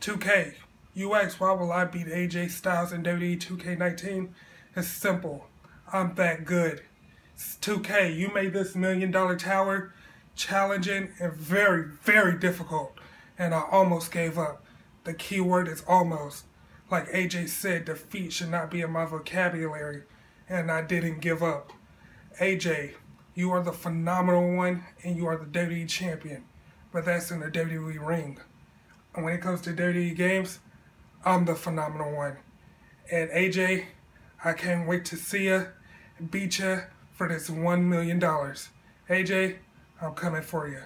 2K, you ask why will I beat AJ Styles in WWE 2K19? It's simple. I'm that good. It's 2K, you made this million dollar tower challenging and very, very difficult. And I almost gave up. The key word is almost. Like AJ said, defeat should not be in my vocabulary. And I didn't give up. AJ, you are the phenomenal one and you are the WWE champion. But that's in the WWE ring. When it comes to WWE games, I'm the phenomenal one. And AJ, I can't wait to see you beat you for this $1 million. AJ, I'm coming for you.